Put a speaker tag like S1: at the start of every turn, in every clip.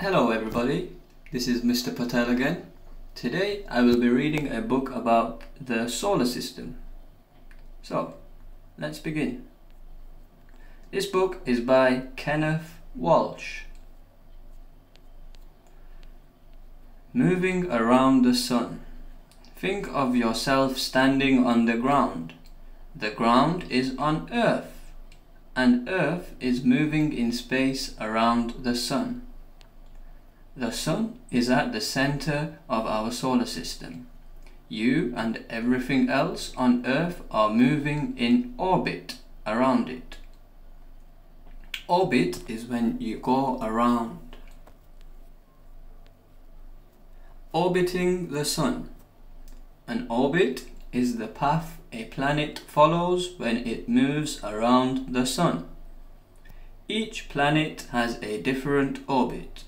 S1: Hello everybody, this is Mr. Patel again. Today I will be reading a book about the solar system. So, let's begin. This book is by Kenneth Walsh. Moving around the sun. Think of yourself standing on the ground. The ground is on Earth, and Earth is moving in space around the sun. The Sun is at the center of our solar system. You and everything else on Earth are moving in orbit around it. Orbit is when you go around. Orbiting the Sun. An orbit is the path a planet follows when it moves around the Sun. Each planet has a different orbit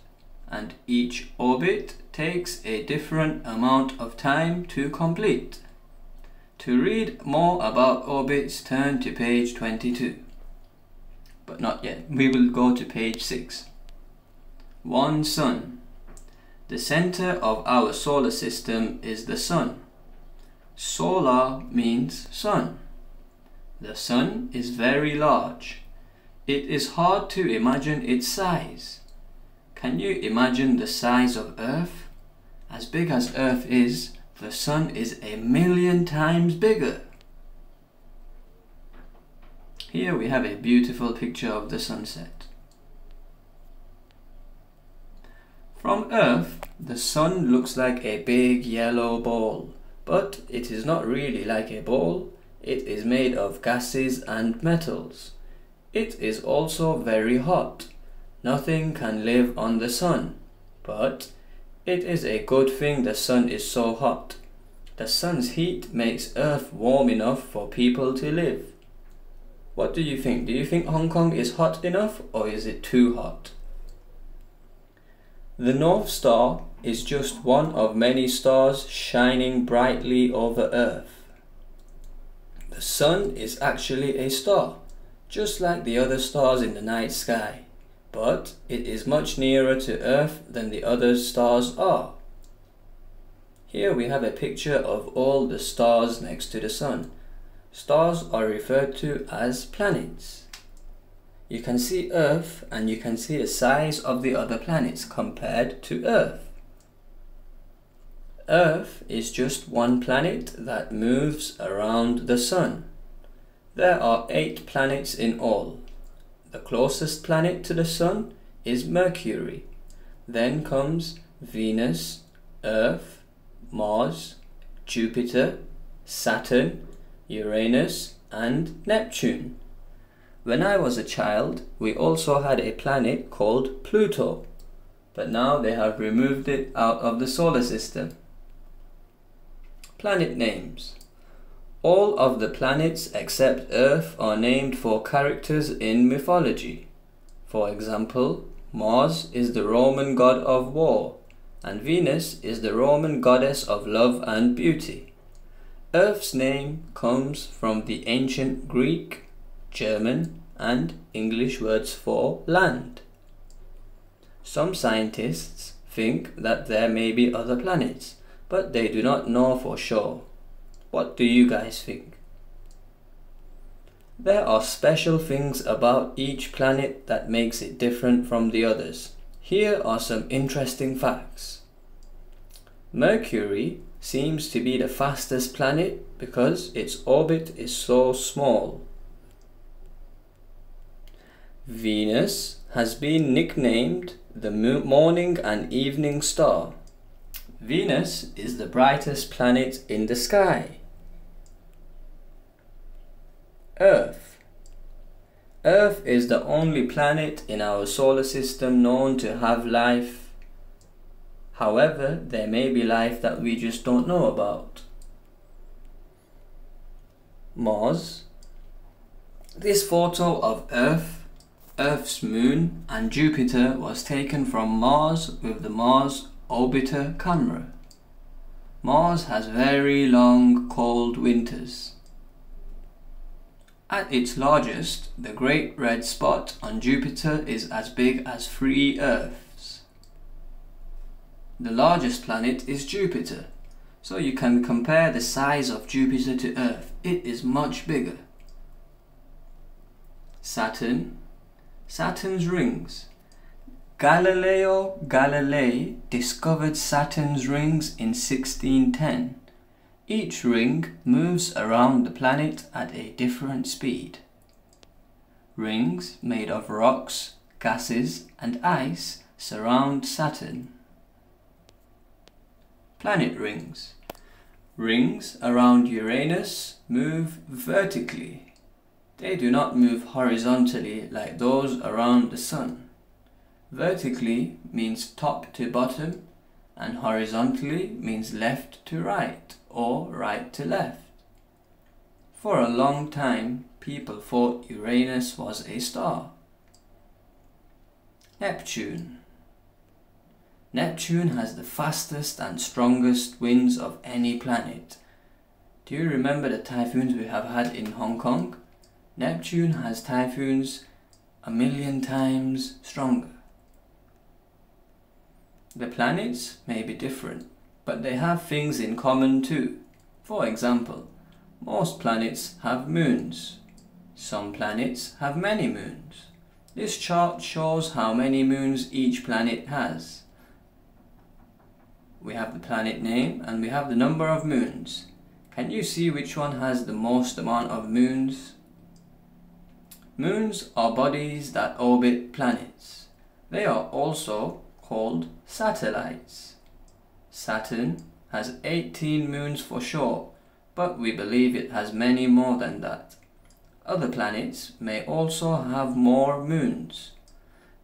S1: and each orbit takes a different amount of time to complete. To read more about orbits turn to page 22. But not yet, we will go to page 6. One Sun. The center of our solar system is the Sun. Solar means sun. The Sun is very large. It is hard to imagine its size. Can you imagine the size of Earth? As big as Earth is, the Sun is a million times bigger. Here we have a beautiful picture of the sunset. From Earth, the Sun looks like a big yellow ball, but it is not really like a ball. It is made of gases and metals. It is also very hot. Nothing can live on the sun, but it is a good thing the sun is so hot. The sun's heat makes Earth warm enough for people to live. What do you think? Do you think Hong Kong is hot enough or is it too hot? The North Star is just one of many stars shining brightly over Earth. The Sun is actually a star, just like the other stars in the night sky but it is much nearer to Earth than the other stars are. Here we have a picture of all the stars next to the Sun. Stars are referred to as planets. You can see Earth and you can see the size of the other planets compared to Earth. Earth is just one planet that moves around the Sun. There are eight planets in all. The closest planet to the Sun is Mercury. Then comes Venus, Earth, Mars, Jupiter, Saturn, Uranus, and Neptune. When I was a child, we also had a planet called Pluto, but now they have removed it out of the solar system. Planet names all of the planets except Earth are named for characters in mythology. For example, Mars is the Roman god of war, and Venus is the Roman goddess of love and beauty. Earth's name comes from the ancient Greek, German, and English words for land. Some scientists think that there may be other planets, but they do not know for sure. What do you guys think? There are special things about each planet that makes it different from the others. Here are some interesting facts. Mercury seems to be the fastest planet because its orbit is so small. Venus has been nicknamed the morning and evening star. Venus is the brightest planet in the sky. Earth. Earth is the only planet in our solar system known to have life. However, there may be life that we just don't know about. Mars. This photo of Earth, Earth's moon and Jupiter was taken from Mars with the Mars Orbiter camera. Mars has very long cold winters. At its largest, the Great Red Spot on Jupiter is as big as three Earths. The largest planet is Jupiter. So you can compare the size of Jupiter to Earth. It is much bigger. Saturn. Saturn's rings. Galileo Galilei discovered Saturn's rings in 1610. Each ring moves around the planet at a different speed. Rings made of rocks, gases and ice surround Saturn. Planet rings. Rings around Uranus move vertically. They do not move horizontally like those around the Sun. Vertically means top to bottom and horizontally means left to right or right to left. For a long time, people thought Uranus was a star. Neptune. Neptune has the fastest and strongest winds of any planet. Do you remember the typhoons we have had in Hong Kong? Neptune has typhoons a million times stronger. The planets may be different, but they have things in common too. For example, most planets have moons. Some planets have many moons. This chart shows how many moons each planet has. We have the planet name and we have the number of moons. Can you see which one has the most amount of moons? Moons are bodies that orbit planets. They are also called satellites. Saturn has 18 moons for sure, but we believe it has many more than that. Other planets may also have more moons.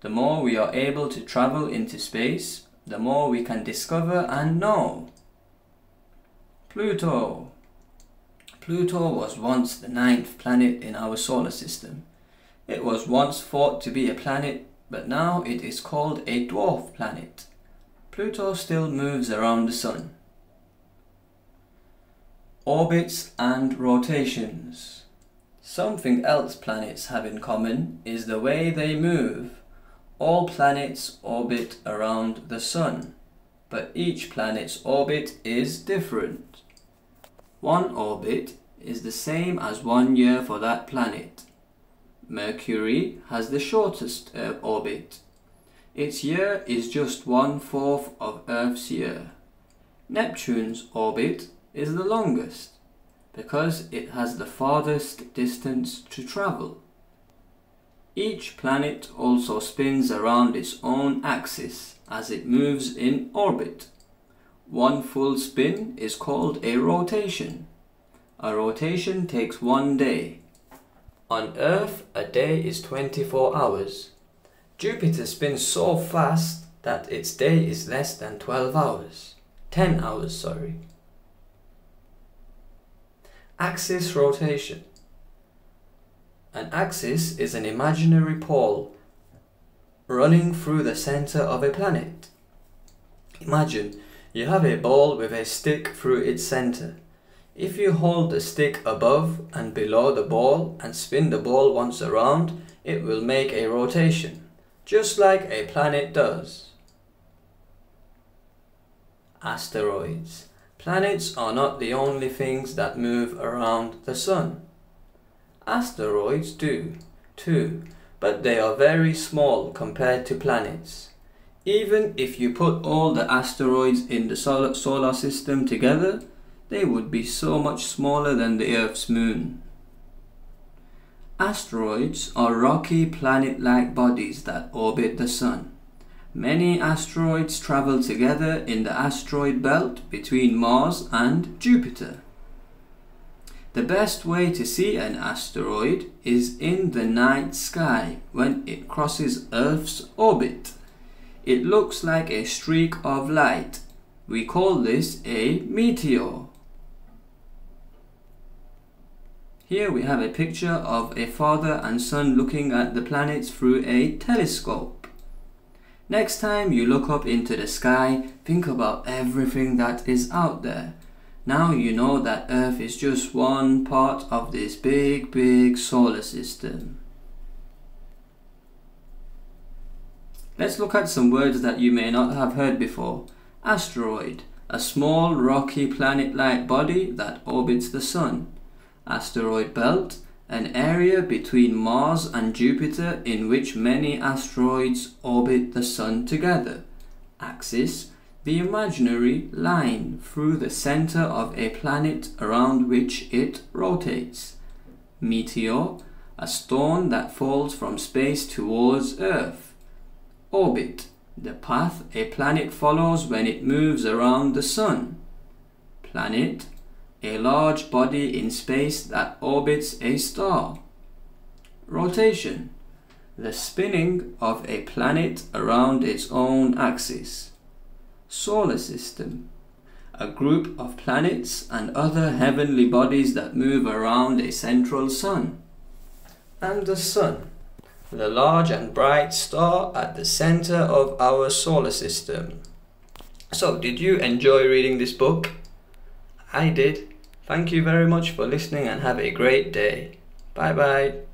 S1: The more we are able to travel into space, the more we can discover and know. Pluto. Pluto was once the ninth planet in our solar system. It was once thought to be a planet but now it is called a dwarf planet. Pluto still moves around the Sun. Orbits and rotations. Something else planets have in common is the way they move. All planets orbit around the Sun, but each planet's orbit is different. One orbit is the same as one year for that planet. Mercury has the shortest uh, orbit. Its year is just one-fourth of Earth's year. Neptune's orbit is the longest because it has the farthest distance to travel. Each planet also spins around its own axis as it moves in orbit. One full spin is called a rotation. A rotation takes one day on Earth, a day is 24 hours. Jupiter spins so fast that its day is less than 12 hours. 10 hours, sorry. Axis rotation. An axis is an imaginary pole running through the center of a planet. Imagine you have a ball with a stick through its center. If you hold the stick above and below the ball and spin the ball once around, it will make a rotation, just like a planet does. Asteroids. Planets are not the only things that move around the Sun. Asteroids do, too, but they are very small compared to planets. Even if you put all the asteroids in the solar system together, they would be so much smaller than the Earth's moon. Asteroids are rocky planet-like bodies that orbit the Sun. Many asteroids travel together in the asteroid belt between Mars and Jupiter. The best way to see an asteroid is in the night sky when it crosses Earth's orbit. It looks like a streak of light. We call this a meteor. Here we have a picture of a father and son looking at the planets through a telescope. Next time you look up into the sky, think about everything that is out there. Now you know that Earth is just one part of this big, big solar system. Let's look at some words that you may not have heard before. Asteroid, a small rocky planet-like body that orbits the Sun. Asteroid belt, an area between Mars and Jupiter in which many asteroids orbit the Sun together. Axis, the imaginary line through the center of a planet around which it rotates. Meteor, a stone that falls from space towards Earth. Orbit, the path a planet follows when it moves around the Sun. Planet, a large body in space that orbits a star. Rotation, the spinning of a planet around its own axis. Solar System, a group of planets and other heavenly bodies that move around a central sun. And the Sun the large and bright star at the center of our solar system. So, did you enjoy reading this book? I did. Thank you very much for listening and have a great day. Bye bye.